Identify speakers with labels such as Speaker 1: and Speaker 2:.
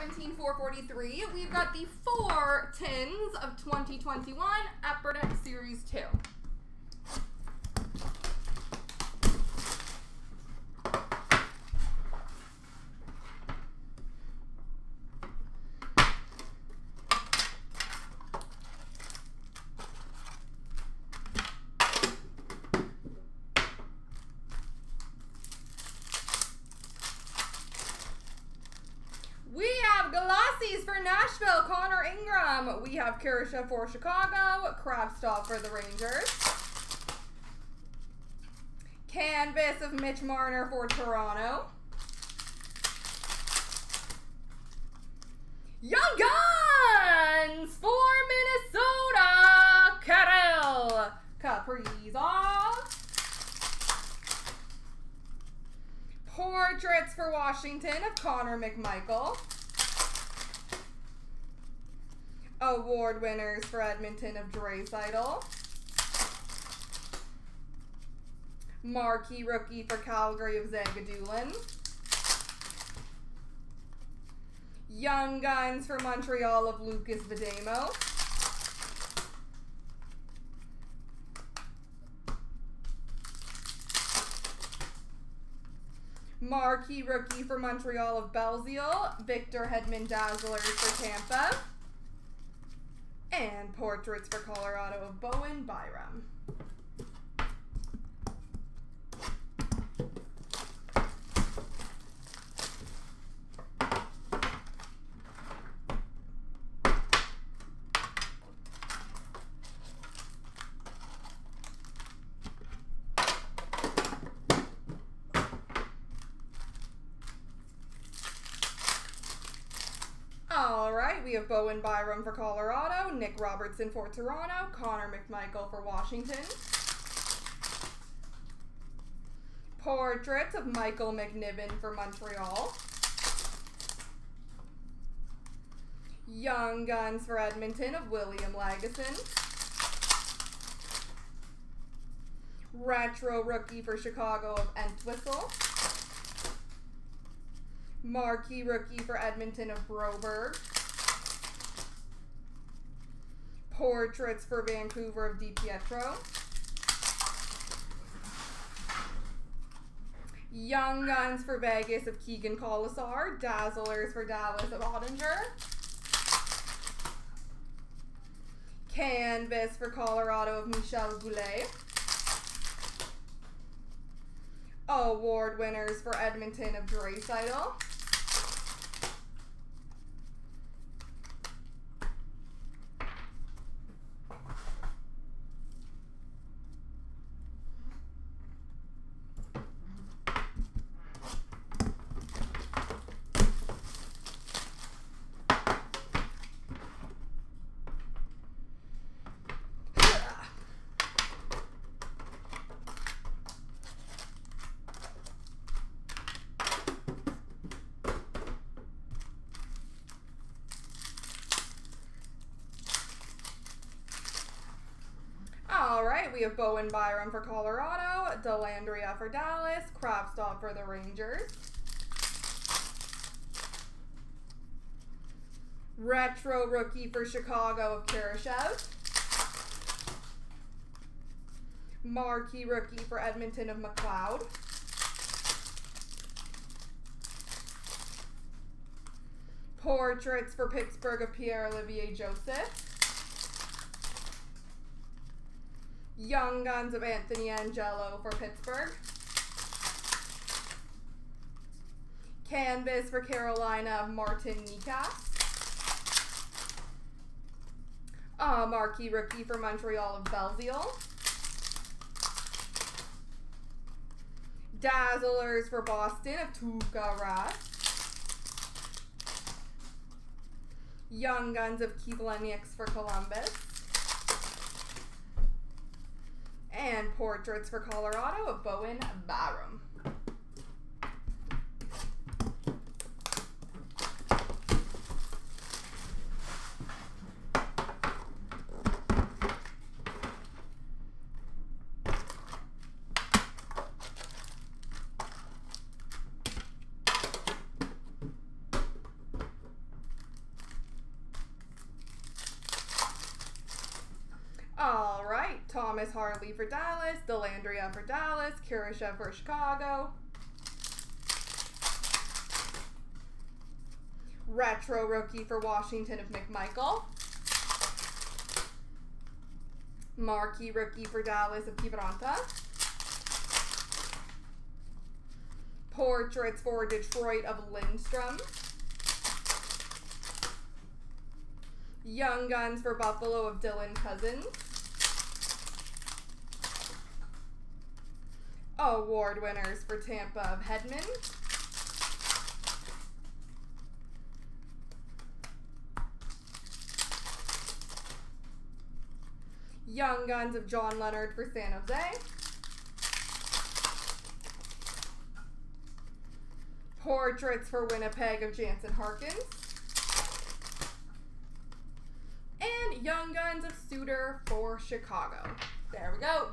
Speaker 1: 17 443. We've got the four tins of 2021 Upper Deck Series 2. We have Galassies for Nashville, Connor We have Kirsha for Chicago, Kravtsov for the Rangers. Canvas of Mitch Marner for Toronto. Young Guns for Minnesota, Kirill Kaprizov. Portraits for Washington of Connor McMichael. Award winners for Edmonton of Draisaitl. Marquee rookie for Calgary of Zagadulin. Young Guns for Montreal of Lukas Vejdemo. Marquee rookie for Montreal of Belzile. Victor Hedman Dazzlers for Tampa. And portraits for Colorado of Bowen Byram. Right, we have Bowen Byram for Colorado, Nick Robertson for Toronto, Connor McMichael for Washington. Portraits of Michael McNiven for Montreal. Young Guns for Edmonton of William Lagesson. Retro Rookie for Chicago of Entwistle. Marquee rookie for Edmonton of Broberg. Portraits for Vancouver of DiPietro. Young Guns for Vegas of Keegan Kolesar. Dazzlers for Dallas of Oettinger. Canvas for Colorado of Michel Goulet. Award winners for Edmonton of Draisaitl. Right, we have Bowen Byram for Colorado, Dellandrea for Dallas, Kravtsov for the Rangers. Retro rookie for Chicago of Kurashev. Marquee rookie for Edmonton of McLeod. Portraits for Pittsburgh of Pierre Olivier Joseph. Young Guns of Anthony Angello for Pittsburgh. Canvas for Carolina of Martin Necas. Uh, marquee rookie for Montreal of Belzile. Dazzlers for Boston of Tuukka Rask. Young Guns of Keith Lennox for Columbus. And portraits for Colorado of Bowen Byram. Thomas Harley for Dallas, Dellandrea for Dallas, Kurashev for Chicago. Retro rookie for Washington of McMichael. Marquee rookie for Dallas of Kiviranta. Portraits for Detroit of Lindstrom. Young Guns for Buffalo of Dylan Cozens. Award winners for Tampa of Hedman. Young Guns of John Leonard for San Jose. Portraits for Winnipeg of Jansen Harkins. And Young Guns of Suter for Chicago. There we go.